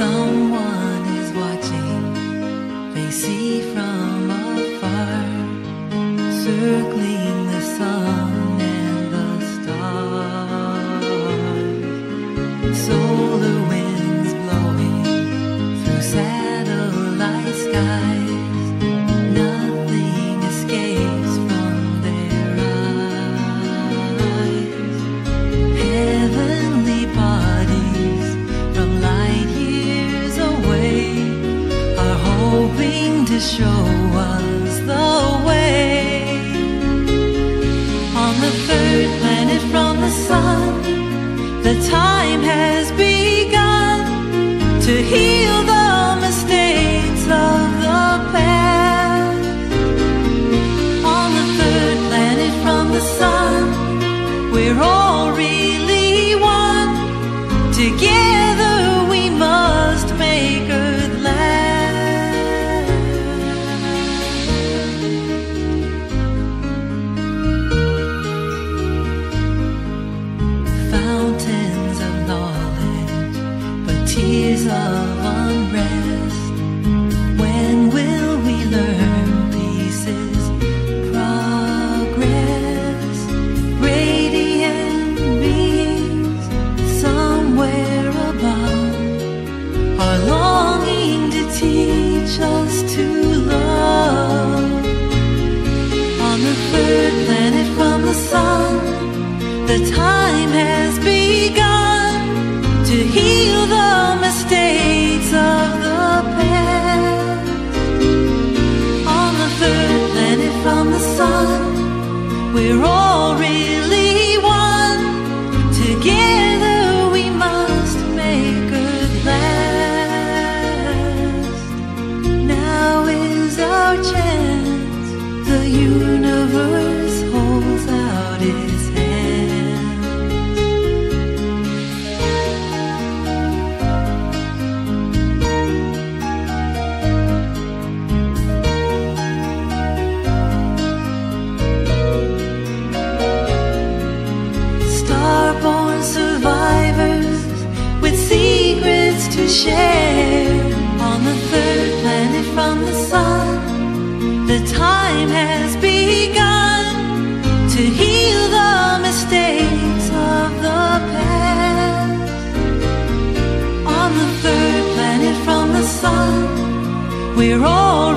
Someone is watching, they see from afar, circling. Show us the way. On the third planet from the sun, the time has begun to heal the mistakes of the past. On the third planet from the sun, we're all the time has begun to heal the mistakes of the past. On the third planet from the sun, we're all really one. Together we must make Earth last. Now is our chance. The universe On the third planet from the sun, the time has begun to heal the mistakes of the past. On the third planet from the sun, we're all